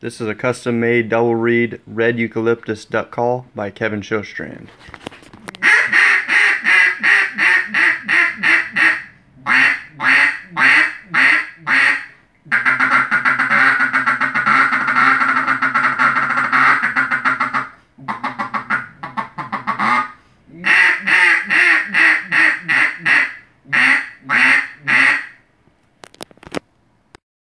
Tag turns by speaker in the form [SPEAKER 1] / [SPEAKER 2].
[SPEAKER 1] This is a custom made double reed red eucalyptus duck call by Kevin Shostrand.